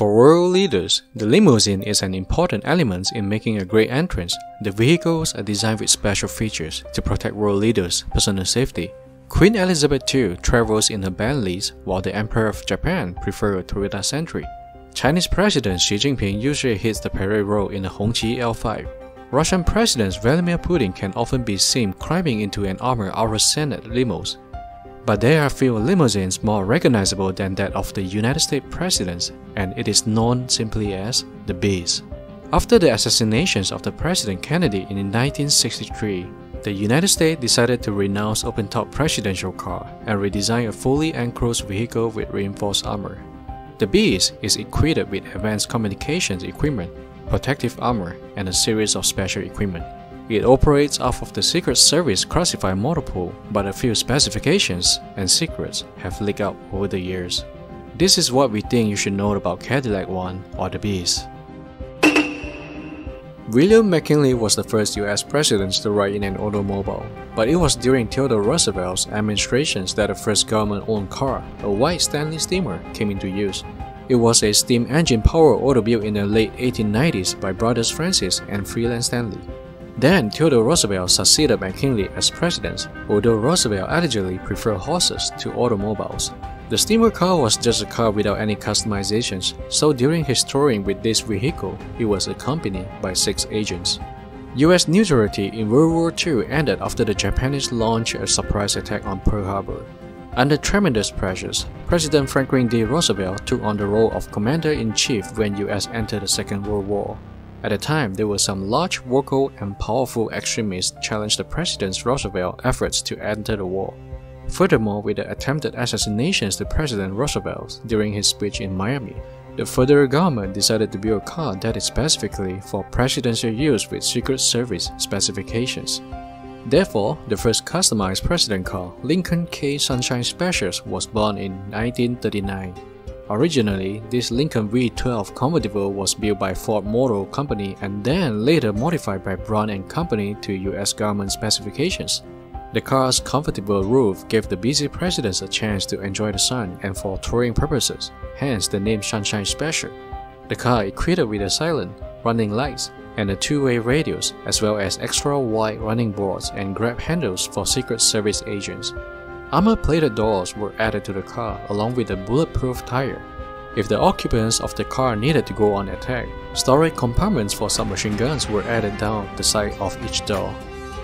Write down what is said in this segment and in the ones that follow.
For world leaders, the limousine is an important element in making a great entrance. The vehicles are designed with special features to protect world leaders' personal safety. Queen Elizabeth II travels in her Bentley, while the Emperor of Japan prefers a Toyota Century. Chinese President Xi Jinping usually hits the parade road in a Hongqi L5. Russian President Vladimir Putin can often be seen climbing into an armored Aurus Senat limos. But there are few limousines more recognizable than that of the United States presidents, and it is known simply as the Beast. After the assassinations of the President Kennedy in 1963, the United States decided to renounce open-top presidential car and redesign a fully enclosed vehicle with reinforced armor. The Beast is equipped with advanced communications equipment, protective armor, and a series of special equipment. It operates off of the Secret Service classified motor pool, but a few specifications and secrets have leaked out over the years. This is what we think you should know about Cadillac One or the Beast. William McKinley was the first US president to ride in an automobile, but it was during Theodore Roosevelt's administrations that the first government-owned car, a white Stanley steamer, came into use. It was a steam engine-powered automobile in the late 1890s by brothers Francis and Freeland Stanley. Then Theodore Roosevelt succeeded McKinley as president, although Roosevelt allegedly preferred horses to automobiles. The steamer car was just a car without any customizations, so during his touring with this vehicle, he was accompanied by six agents. US neutrality in World War II ended after the Japanese launched a surprise attack on Pearl Harbor. Under tremendous pressures, President Franklin D. Roosevelt took on the role of commander-in-chief when US entered the Second World War. At the time, there were some large, vocal, and powerful extremists challenged the President Roosevelt's efforts to enter the war. Furthermore, with the attempted assassinations to President Roosevelt during his speech in Miami, the federal government decided to build a car that is specifically for presidential use with Secret Service specifications. Therefore, the first customized president car, Lincoln K Sunshine Specials, was born in 1939. Originally, this Lincoln V12 convertible was built by Ford Motor Company and then later modified by Brunn & Company to US government specifications. The car's comfortable roof gave the busy presidents a chance to enjoy the sun and for touring purposes, hence the name Sunshine Special. The car equipped with a silent, running lights, and a two-way radios, as well as extra wide running boards and grab handles for Secret Service agents. Armor-plated doors were added to the car along with a bulletproof tire. If the occupants of the car needed to go on attack, storage compartments for submachine guns were added down the side of each door.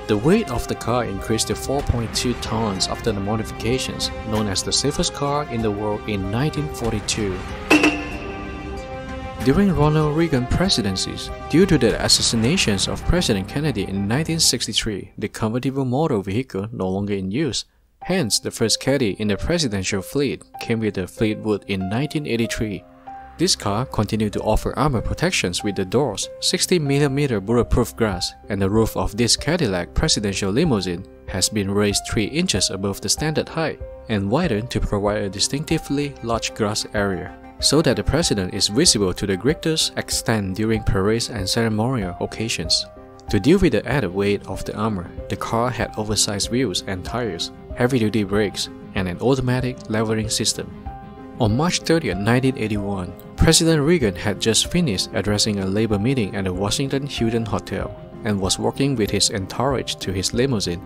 The weight of the car increased to 4.2 tons after the modifications, known as the safest car in the world in 1942. During Ronald Reagan presidencies, due to the assassinations of President Kennedy in 1963, the convertible motor vehicle no longer in use, Hence, the first caddy in the presidential fleet came with the Fleetwood in 1983. This car continued to offer armor protections with the doors, 60mm bulletproof glass, and the roof of this Cadillac presidential limousine has been raised 3 inches above the standard height and widened to provide a distinctively large grass area, so that the president is visible to the greatest extent during parades and ceremonial occasions. To deal with the added weight of the armor, the car had oversized wheels and tires, heavy-duty brakes, and an automatic leveling system. On March 30, 1981, President Reagan had just finished addressing a labor meeting at the Washington Hilton Hotel and was walking with his entourage to his limousine.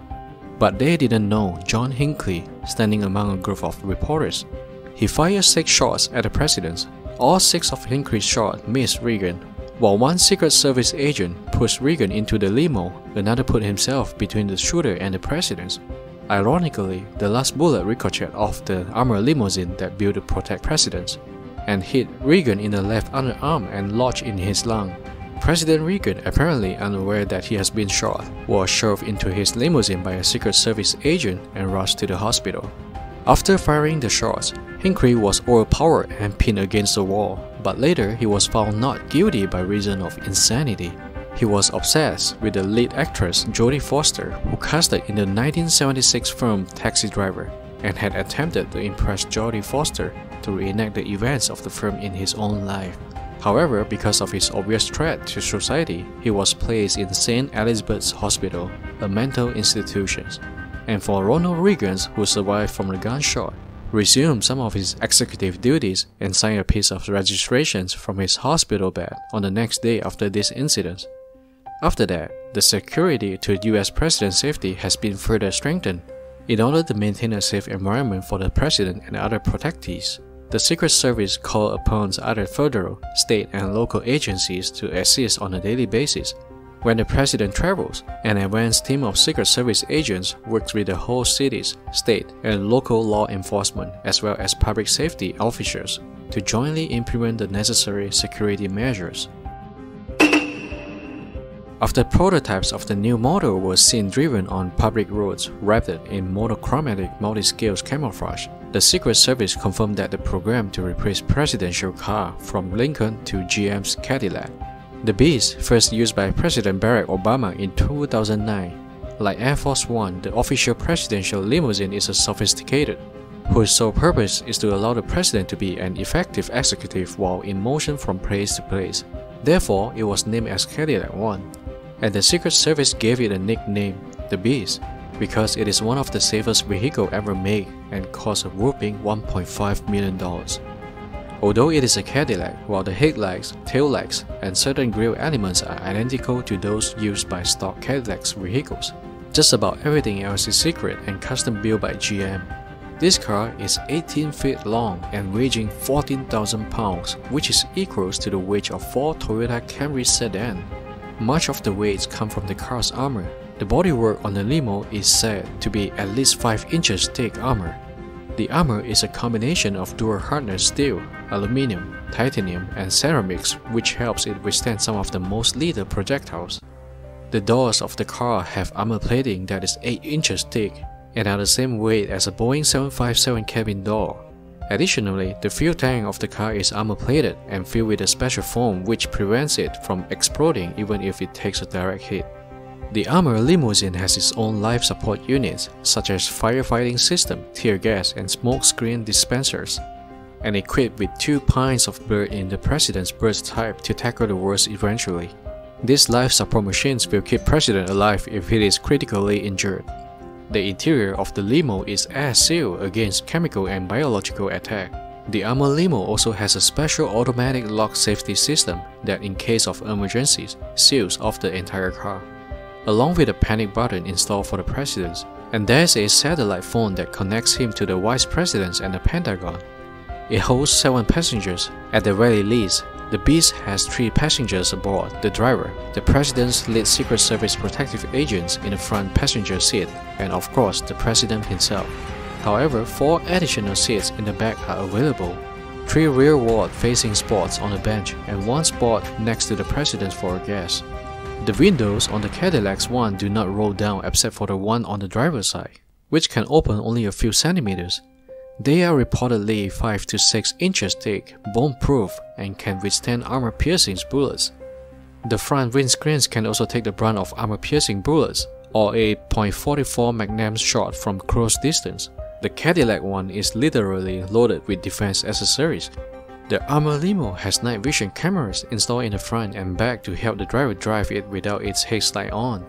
But they didn't know John Hinckley standing among a group of reporters. He fired six shots at the president. All six of Hinckley's shots missed Reagan. While one Secret Service agent pushed Reagan into the limo, another put himself between the shooter and the president. Ironically, the last bullet ricocheted off the armored limousine that built to protect presidents and hit Reagan in the left underarm and lodged in his lung. President Reagan, apparently unaware that he has been shot, was shoved into his limousine by a Secret Service agent and rushed to the hospital. After firing the shots, Hinckley was overpowered and pinned against the wall, but later he was found not guilty by reason of insanity. He was obsessed with the lead actress Jodie Foster, who casted in the 1976 film Taxi Driver, and had attempted to impress Jodie Foster to reenact the events of the film in his own life. However, because of his obvious threat to society, he was placed in St. Elizabeth's Hospital, a mental institution. And for Ronald Reagan, who survived from the gunshot, resumed some of his executive duties, and signed a piece of registrations from his hospital bed on the next day after this incident. After that, the security to US president's safety has been further strengthened in order to maintain a safe environment for the president and other protectees. The Secret Service called upon other federal, state, and local agencies to assist on a daily basis. When the president travels, an advanced team of Secret Service agents works with the whole cities, state, and local law enforcement, as well as public safety officials, to jointly implement the necessary security measures. After prototypes of the new model were seen driven on public roads wrapped in monochromatic multi-scale camouflage, the Secret Service confirmed that the program to replace presidential car from Lincoln to GM's Cadillac. The Beast, first used by President Barack Obama in 2009. Like Air Force One, the official presidential limousine is a sophisticated, whose sole purpose is to allow the president to be an effective executive while in motion from place to place. Therefore, it was named as Cadillac One and the Secret Service gave it a nickname, the Beast, because it is one of the safest vehicles ever made and costs a whopping $1.5 million. Although it is a Cadillac, while the headlights, taillights, and certain grille elements are identical to those used by stock Cadillac's vehicles, just about everything else is secret and custom built by GM. This car is 18 feet long and weighing 14,000 pounds, which is equals to the weight of four Toyota Camry sedan much of the weights come from the car's armor. The bodywork on the limo is said to be at least 5 inches thick armor. The armor is a combination of dual hardness steel, aluminum, titanium, and ceramics which helps it withstand some of the most lethal projectiles. The doors of the car have armor plating that is 8 inches thick and are the same weight as a Boeing 757 cabin door. Additionally, the fuel tank of the car is armor-plated and filled with a special foam which prevents it from exploding even if it takes a direct hit. The armor limousine has its own life support units, such as firefighting system, tear gas, and smoke screen dispensers, and equipped with two pints of blood in the president's burst type to tackle the worst eventually. These life support machines will keep president alive if he is critically injured. The interior of the limo is air sealed against chemical and biological attack. The armor limo also has a special automatic lock safety system that in case of emergencies, seals off the entire car. Along with a panic button installed for the president, and there's a satellite phone that connects him to the vice presidents and the Pentagon. It holds 7 passengers, at the very least, the Beast has three passengers aboard the driver, the President's lead Secret Service protective agents in the front passenger seat, and of course the President himself. However, four additional seats in the back are available. Three rearward facing spots on the bench and one spot next to the President for a guest. The windows on the Cadillac's one do not roll down except for the one on the driver's side, which can open only a few centimeters they are reportedly 5 to 6 inches thick, bomb-proof, and can withstand armor-piercing bullets. The front windscreens can also take the brunt of armor-piercing bullets, or a .44 Magnum shot from close distance. The Cadillac one is literally loaded with defense accessories. The Armor Limo has night vision cameras installed in the front and back to help the driver drive it without its headlight on.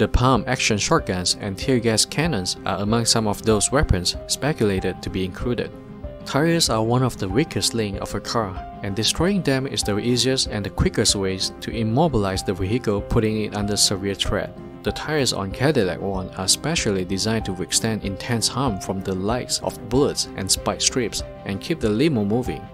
The palm action shotguns and tear gas cannons are among some of those weapons speculated to be included. Tires are one of the weakest link of a car, and destroying them is the easiest and the quickest ways to immobilize the vehicle putting it under severe threat. The tires on Cadillac One are specially designed to withstand intense harm from the likes of bullets and spike strips and keep the limo moving.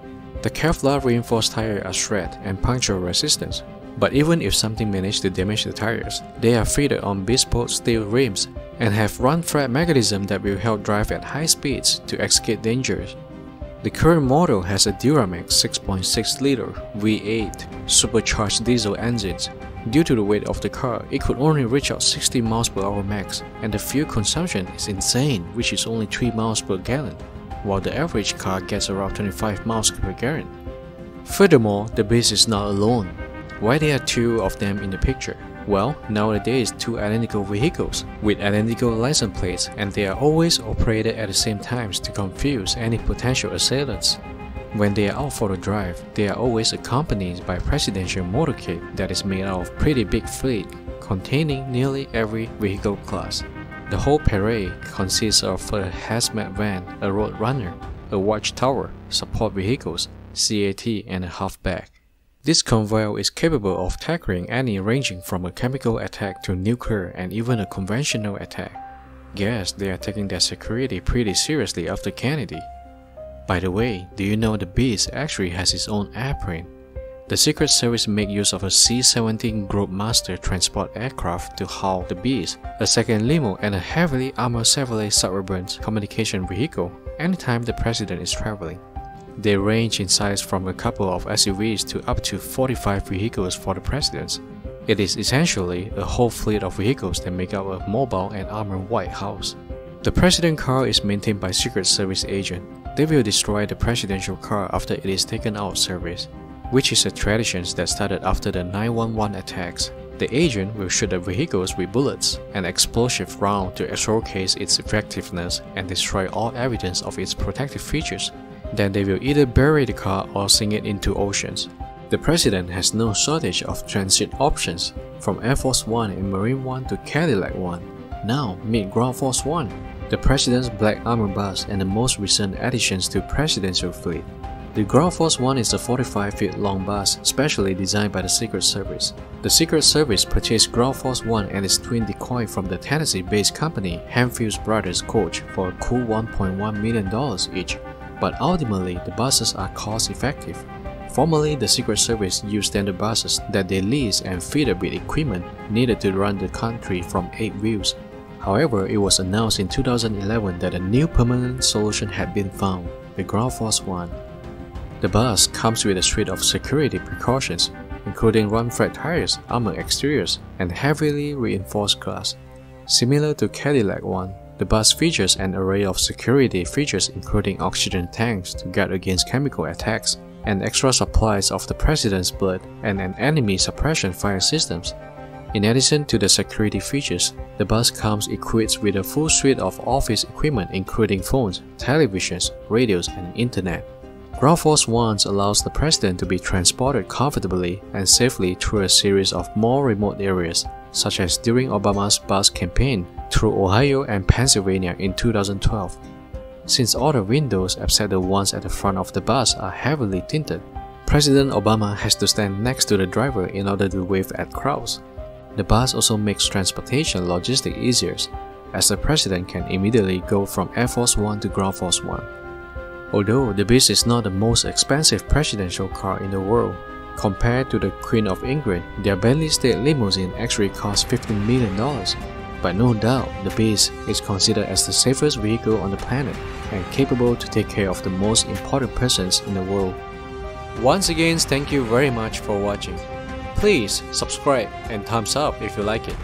The Kevlar reinforced tires are shred and puncture resistant, but even if something managed to damage the tires, they are fitted on bespoke steel rims and have run-flat mechanism that will help drive at high speeds to escape dangers. The current model has a Duramax 6.6-liter V8 supercharged diesel engines. Due to the weight of the car, it could only reach out 60 miles per hour max, and the fuel consumption is insane, which is only 3 miles per gallon, while the average car gets around 25 miles per gallon. Furthermore, the Beast is not alone. Why there are two of them in the picture? Well, nowadays two identical vehicles with identical license plates and they are always operated at the same times to confuse any potential assailants. When they are out for a drive, they are always accompanied by a presidential motorcade that is made out of pretty big fleet containing nearly every vehicle class. The whole parade consists of a hazmat van, a road runner, a watchtower, support vehicles, CAT, and a halfback. This convoy is capable of tackling any ranging from a chemical attack to nuclear and even a conventional attack. Guess they are taking their security pretty seriously after Kennedy. By the way, do you know the Beast actually has its own airplane? The Secret Service make use of a C-17 Globemaster transport aircraft to haul the Beast, a second limo and a heavily armored Chevrolet Suburban communication vehicle anytime the president is traveling. They range in size from a couple of SUVs to up to 45 vehicles for the presidents. It is essentially a whole fleet of vehicles that make up a mobile and armored White House. The president car is maintained by Secret Service agent. They will destroy the presidential car after it is taken out of service, which is a tradition that started after the 911 attacks. The agent will shoot the vehicles with bullets and explosive round to showcase its effectiveness and destroy all evidence of its protective features. Then they will either bury the car or sink it into oceans. The president has no shortage of transit options, from Air Force One and Marine One to Cadillac One. Now meet Ground Force One, the president's black armor bus and the most recent additions to presidential fleet. The Ground Force One is a 45 feet long bus specially designed by the Secret Service. The Secret Service purchased Ground Force One and its twin decoy from the Tennessee-based company Hemphill Brothers Coach for a cool $1.1 million each but ultimately the buses are cost-effective. Formerly, the Secret Service used standard buses that they leased and fitted with equipment needed to run the country from 8 wheels. However, it was announced in 2011 that a new permanent solution had been found, the Ground Force One. The bus comes with a suite of security precautions, including run-flat tires, armored exteriors, and heavily reinforced glass. Similar to Cadillac One, the bus features an array of security features including oxygen tanks to guard against chemical attacks, and extra supplies of the president's blood and an enemy suppression fire systems. In addition to the security features, the bus comes equipped with a full suite of office equipment including phones, televisions, radios, and internet. Ground Force One allows the president to be transported comfortably and safely through a series of more remote areas, such as during Obama's bus campaign through Ohio and Pennsylvania in 2012. Since all the windows except the ones at the front of the bus are heavily tinted, President Obama has to stand next to the driver in order to wave at crowds. The bus also makes transportation logistics easier, as the president can immediately go from Air Force One to Ground Force One. Although the Beast is not the most expensive presidential car in the world, compared to the Queen of England, their Bentley State limousine actually costs $15 million but no doubt, the Beast is considered as the safest vehicle on the planet and capable to take care of the most important persons in the world. Once again, thank you very much for watching. Please subscribe and thumbs up if you like it.